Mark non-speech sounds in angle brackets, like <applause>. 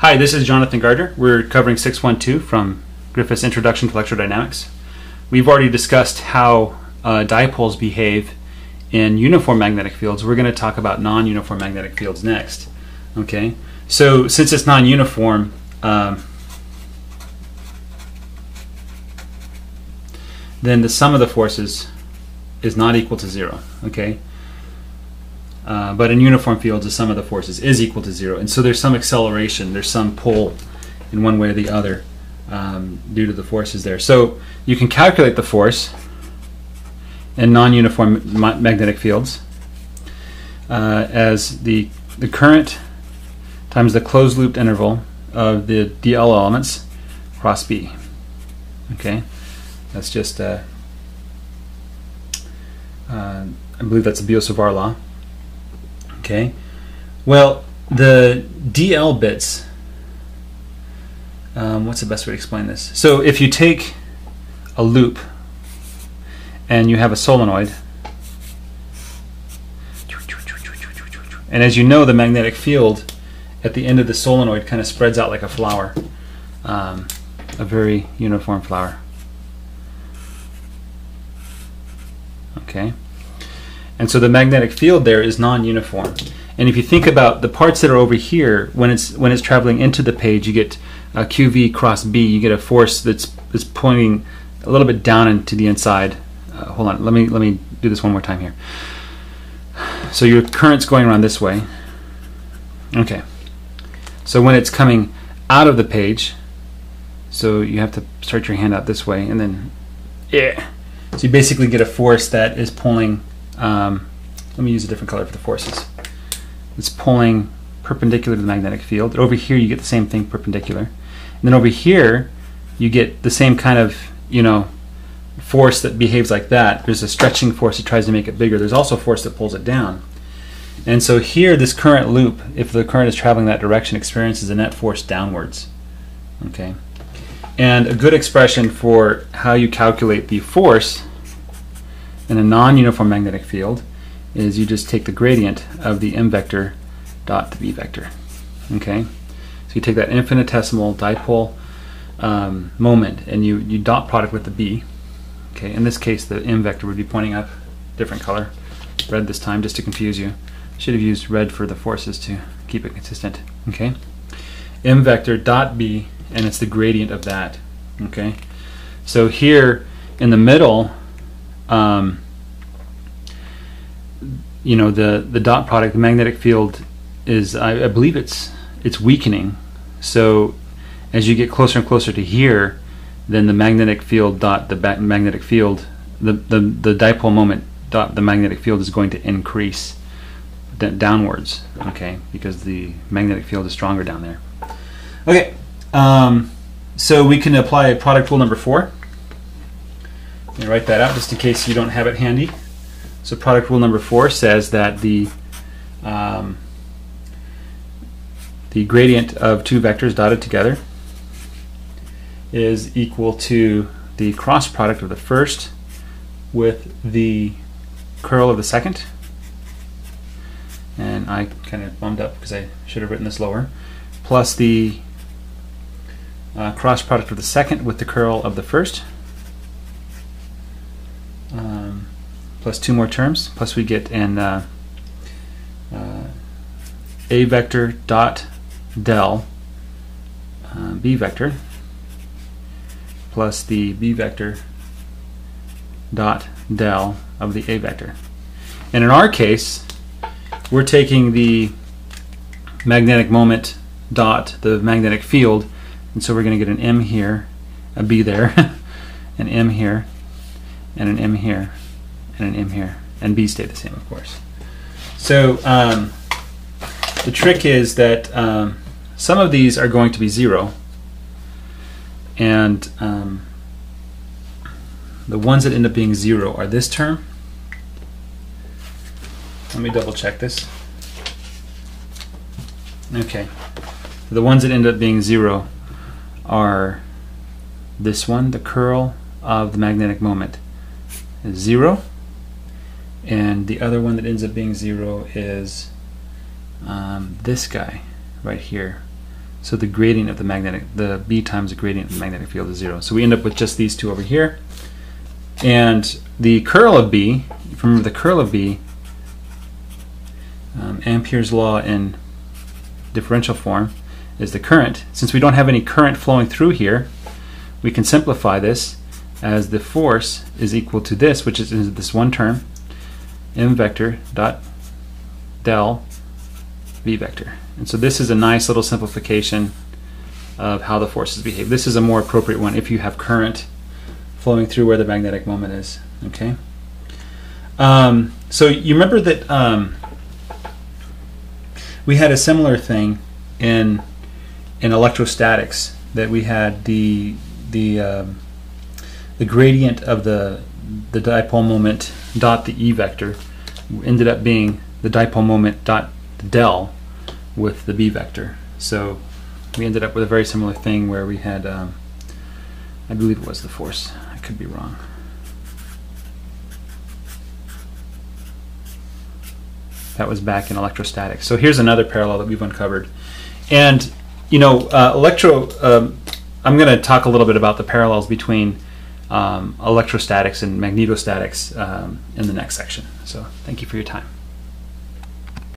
Hi, this is Jonathan Gardner. We're covering 612 from Griffith's Introduction to Electrodynamics. We've already discussed how uh, dipoles behave in uniform magnetic fields. We're going to talk about non-uniform magnetic fields next. Okay, so since it's non-uniform, um, then the sum of the forces is not equal to zero. Okay, uh, but in uniform fields, the sum of the forces is equal to zero, and so there's some acceleration, there's some pull in one way or the other um, due to the forces there. So you can calculate the force in non-uniform ma magnetic fields uh, as the the current times the closed looped integral of the DL elements cross B. Okay, that's just uh, uh, I believe that's a Biot-Savart law. Okay. Well, the DL bits. Um, what's the best way to explain this? So if you take a loop and you have a solenoid, and as you know, the magnetic field at the end of the solenoid kind of spreads out like a flower, um, a very uniform flower. Okay. And so the magnetic field there is non-uniform. And if you think about the parts that are over here, when it's when it's traveling into the page, you get a QV cross B. You get a force that's that's pointing a little bit down into the inside. Uh, hold on, let me let me do this one more time here. So your current's going around this way. Okay. So when it's coming out of the page, so you have to start your hand out this way, and then yeah. So you basically get a force that is pulling um, let me use a different color for the forces. It's pulling perpendicular to the magnetic field. Over here you get the same thing perpendicular. And then over here you get the same kind of, you know, force that behaves like that. There's a stretching force that tries to make it bigger. There's also a force that pulls it down. And so here this current loop, if the current is traveling that direction, experiences a net force downwards. Okay. And a good expression for how you calculate the force in a non-uniform magnetic field is you just take the gradient of the m vector dot the b vector. Okay, so you take that infinitesimal dipole um, moment and you, you dot product with the b. Okay, in this case the m vector would be pointing up, different color, red this time just to confuse you. Should have used red for the forces to keep it consistent. Okay, m vector dot b and it's the gradient of that. Okay, so here in the middle um, you know the the dot product, the magnetic field is I, I, believe it's it's weakening. So as you get closer and closer to here, then the magnetic field dot the magnetic field the, the the dipole moment dot the magnetic field is going to increase downwards. Okay, because the magnetic field is stronger down there. Okay, um, so we can apply product rule number four. Let me write that out just in case you don't have it handy. So product rule number four says that the um, the gradient of two vectors dotted together is equal to the cross product of the first with the curl of the second. And I kind of bummed up because I should have written this lower. Plus the uh, cross product of the second with the curl of the first. Plus two more terms, plus we get an uh, uh, a vector dot del uh, b vector plus the b vector dot del of the a vector. And in our case, we're taking the magnetic moment dot the magnetic field, and so we're going to get an m here, a b there, <laughs> an m here, and an m here and an M here. And B stay the same, of course. So um, the trick is that um, some of these are going to be zero. And um, the ones that end up being zero are this term. Let me double check this. Okay. The ones that end up being zero are this one, the curl of the magnetic moment is zero and the other one that ends up being zero is um, this guy right here So the gradient of the magnetic, the B times the gradient of the magnetic field is zero. So we end up with just these two over here. And the curl of B, remember the curl of B, um, Ampere's law in differential form is the current. Since we don't have any current flowing through here, we can simplify this as the force is equal to this, which is this one term, m vector dot del v vector. And so this is a nice little simplification of how the forces behave. This is a more appropriate one if you have current flowing through where the magnetic moment is. Okay. Um, so you remember that um, we had a similar thing in in electrostatics that we had the the um, the gradient of the the dipole moment dot the e vector ended up being the dipole moment dot del with the b vector. So we ended up with a very similar thing where we had, um, I believe it was the force. I could be wrong. That was back in electrostatics. So here's another parallel that we've uncovered. And, you know, uh, electro, um, I'm going to talk a little bit about the parallels between um, electrostatics and magnetostatics um, in the next section. So thank you for your time.